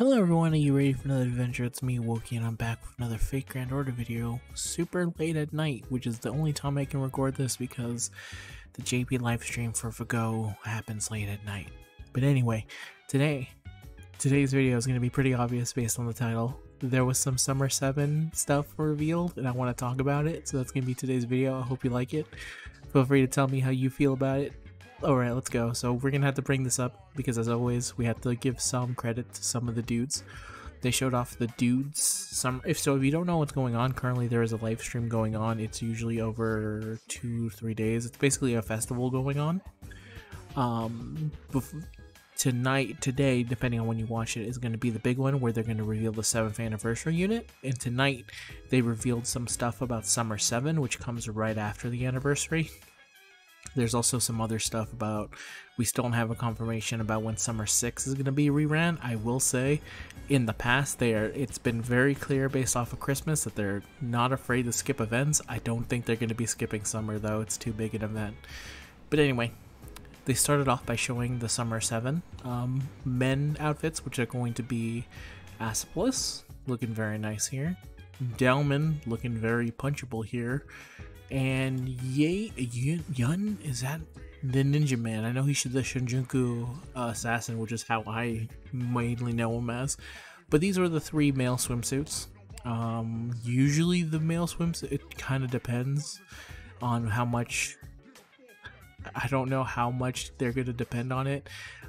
Hello everyone, are you ready for another adventure? It's me, Wokey, and I'm back with another Fate Grand Order video, super late at night, which is the only time I can record this because the JP livestream for Fago happens late at night. But anyway, today, today's video is going to be pretty obvious based on the title. There was some Summer 7 stuff revealed, and I want to talk about it, so that's going to be today's video. I hope you like it. Feel free to tell me how you feel about it Alright, let's go. So we're gonna have to bring this up because as always, we have to give some credit to some of the dudes. They showed off the dudes. Some if so if you don't know what's going on, currently there is a live stream going on. It's usually over two, three days. It's basically a festival going on. Um tonight today, depending on when you watch it, is gonna be the big one where they're gonna reveal the seventh anniversary unit. And tonight they revealed some stuff about Summer 7, which comes right after the anniversary. There's also some other stuff about we still don't have a confirmation about when Summer 6 is going to be reran. I will say in the past they are it's been very clear based off of Christmas that they're not afraid to skip events. I don't think they're going to be skipping Summer though. It's too big an event. But anyway, they started off by showing the Summer 7 um, men outfits, which are going to be Asclepius, looking very nice here. Delman, looking very punchable here and Yan Qing is that the Ninja Man? I know he's the Shinjuku uh, assassin, which is how I mainly know him as. But these are the three male swimsuits. Um, usually the male swimsuit, it kind of depends on how much. I don't know how much they're going to depend on it.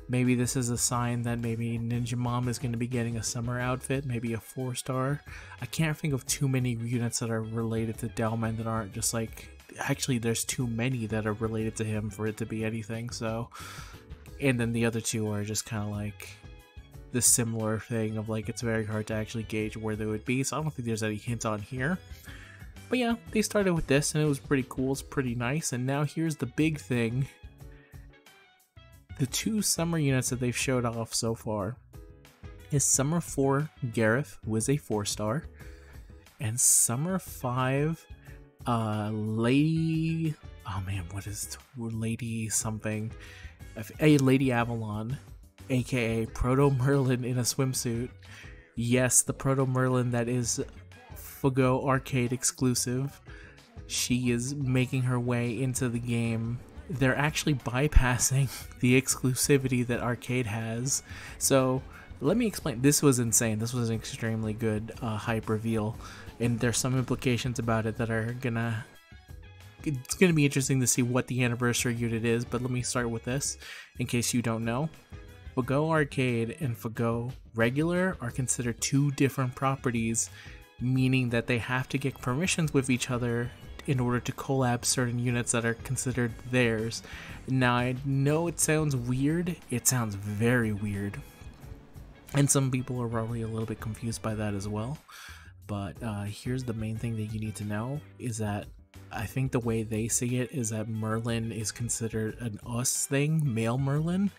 Maybe this is a sign that maybe Ninja Mom is going to be getting a summer outfit, maybe a four star. I can't think of too many units that are related to Delman that aren't just like. Actually, there's too many that are related to him for it to be anything, so. And then the other two are just kind of like the similar thing of like it's very hard to actually gauge where they would be, so I don't think there's any hint on here. But yeah, they started with this and it was pretty cool, it's pretty nice, and now here's the big thing the two summer units that they've showed off so far is Summer 4 Gareth, who is a 4 star, and Summer 5 uh, Lady. Oh man, what is Lady something? A Lady Avalon, aka Proto Merlin in a swimsuit. Yes, the Proto Merlin that is Fago Arcade exclusive. She is making her way into the game they're actually bypassing the exclusivity that arcade has. So let me explain. This was insane. This was an extremely good uh, hype reveal, and there's some implications about it that are gonna. It's gonna be interesting to see what the anniversary unit is. But let me start with this, in case you don't know. Fago Arcade and Fago Regular are considered two different properties, meaning that they have to get permissions with each other in order to collab certain units that are considered theirs. Now, I know it sounds weird, it sounds very weird. And some people are probably a little bit confused by that as well. But uh, here's the main thing that you need to know is that I think the way they see it is that Merlin is considered an us thing, male Merlin,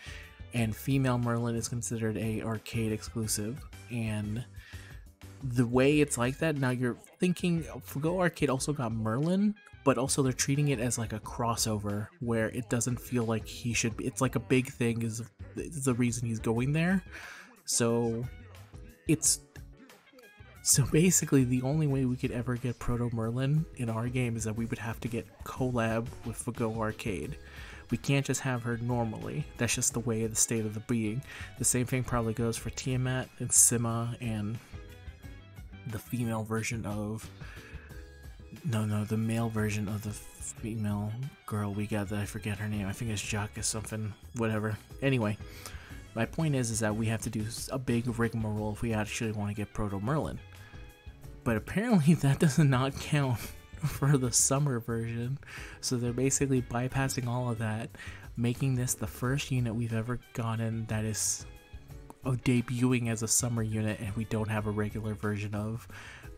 and female Merlin is considered a arcade exclusive. And the way it's like that, now you're thinking Go Arcade also got Merlin, but also they're treating it as like a crossover where it doesn't feel like he should be. It's like a big thing is, the reason he's going there. So it's so basically the only way we could ever get Proto Merlin in our game is that we would have to get collab with Fago Arcade. We can't just have her normally. That's just the way of the state of the being. The same thing probably goes for Tiamat and Sima and the female version of no no the male version of the female girl we got that I forget her name. I think it's Jock or something whatever. Anyway my point is is that we have to do a big rigmarole if we actually want to get Proto Merlin. But apparently that does not count for the summer version. So they're basically bypassing all of that making this the first unit we've ever gotten that is debuting as a summer unit and we don't have a regular version of,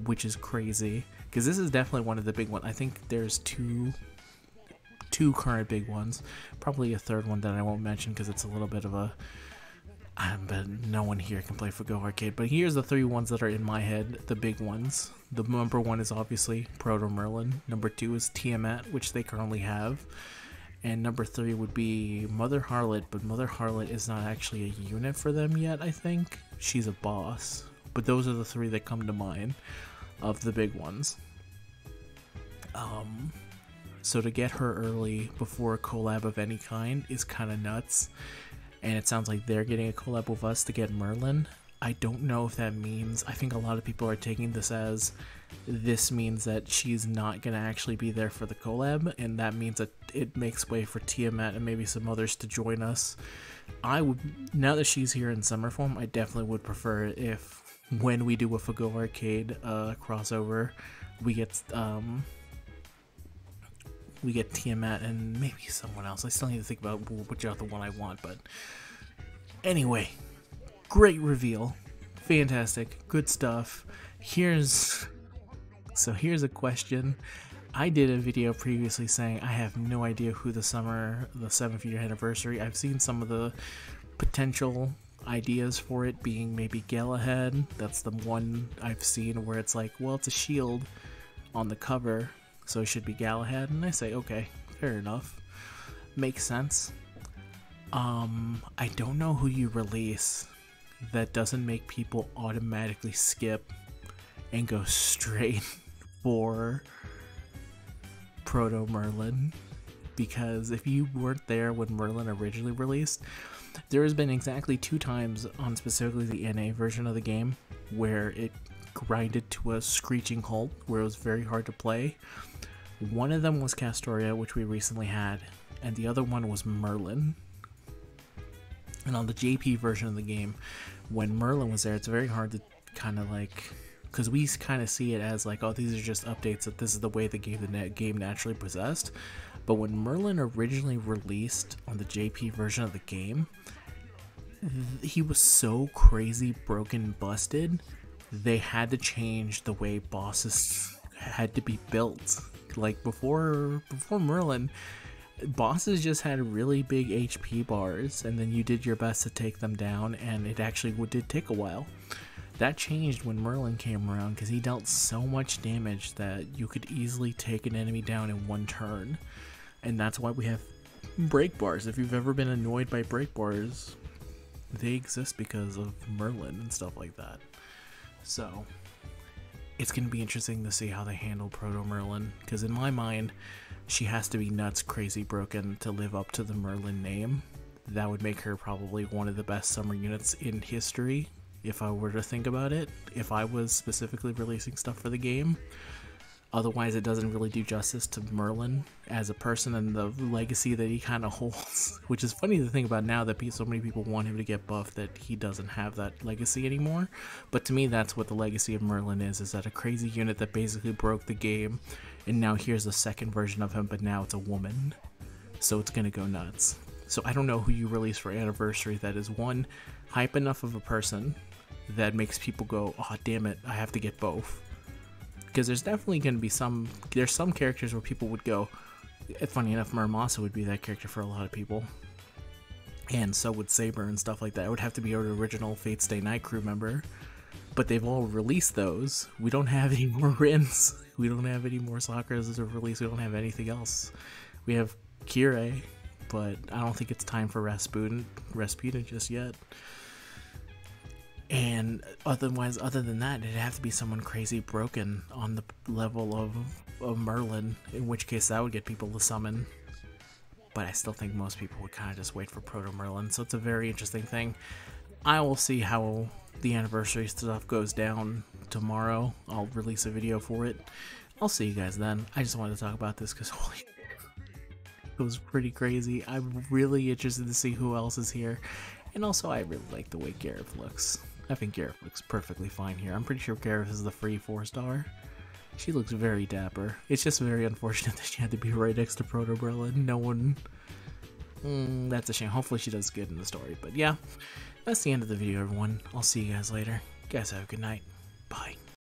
which is crazy. Because this is definitely one of the big ones. I think there's two two current big ones. Probably a third one that I won't mention because it's a little bit of a um, but no one here can play for Go Arcade. But here's the three ones that are in my head, the big ones. The number one is obviously Proto Merlin. Number two is Tiamat, which they currently have and number three would be Mother Harlot, but Mother Harlot is not actually a unit for them yet, I think. she's a boss. But those are the three that come to mind of the big ones. Um, so to get her early before a collab of any kind is kind of nuts. And it sounds like they're getting a collab with us to get Merlin. I don't know if that means. I think a lot of people are taking this as this means that she's not going to actually be there for the collab, and that means that it makes way for Tiamat and maybe some others to join us. I would, now that she's here in summer form, I definitely would prefer if when we do a Fago Arcade uh, crossover, we get um, we get Tiamat and maybe someone else. I still need to think about which other one I want, but anyway, great reveal, fantastic, good stuff. Here's so here's a question. I did a video previously saying I have no idea who the summer, the seventh year anniversary. I've seen some of the potential ideas for it being maybe Galahad. That's the one I've seen where it's like, well, it's a shield on the cover, so it should be Galahad. And I say, okay, fair enough. Makes sense. Um, I don't know who you release that doesn't make people automatically skip and go straight for Proto Merlin. Because if you weren't there when Merlin originally released, there has been exactly two times on specifically the NA version of the game where it grinded to a screeching halt, where it was very hard to play. One of them was Castoria, which we recently had, and the other one was Merlin. And on the JP version of the game, when Merlin was there, it's very hard to kind of like because we kind of see it as like, oh, these are just updates that this is the way the game the net game naturally possessed. But when Merlin originally released on the JP version of the game, he was so crazy broken busted, they had to change the way bosses had to be built. Like before before Merlin, bosses just had really big HP bars, and then you did your best to take them down, and it actually did take a while. That changed when Merlin came around because he dealt so much damage that you could easily take an enemy down in one turn. And that's why we have break bars. If you've ever been annoyed by break bars, they exist because of Merlin and stuff like that. So, it's going to be interesting to see how they handle Proto Merlin because in my mind, she has to be nuts crazy broken to live up to the Merlin name. That would make her probably one of the best summer units in history if I were to think about it, if I was specifically releasing stuff for the game. Otherwise, it doesn't really do justice to Merlin as a person and the legacy that he kind of holds. Which is funny to think about now that so many people want him to get buffed that he doesn't have that legacy anymore. But to me, that's what the legacy of Merlin is: is that a crazy unit that basically broke the game, and now here's the second version of him, but now it's a woman, so it's gonna go nuts. So I don't know who you release for anniversary that is one hype enough of a person that makes people go, oh damn it, I have to get both. Because there's definitely going to be some, there's some characters where people would go, eh, funny enough, Muramasa would be that character for a lot of people. And so would Saber and stuff like that. It would have to be an original Fate Stay Night crew member. But they've all released those. We don't have any more Rins. We don't have any more Sakuras as to release. We don't have anything else. We have Kirei, but I don't think it's time for Rasputin, Rasputin just yet. And otherwise, other than that, it'd have to be someone crazy broken on the level of, of Merlin, in which case that would get people to summon. But I still think most people would kind of just wait for Proto Merlin, so it's a very interesting thing. I will see how the anniversary stuff goes down tomorrow. I'll release a video for it. I'll see you guys then. I just wanted to talk about this because holy it was pretty crazy. I'm really interested to see who else is here. And also, I really like the way Gareth looks. I think Gareth looks perfectly fine here. I'm pretty sure Gareth is the free 4-star. She looks very dapper. It's just very unfortunate that she had to be right next to Proto No one... Mm, that's a shame. Hopefully she does good in the story. But yeah, that's the end of the video, everyone. I'll see you guys later. You guys have a good night. Bye.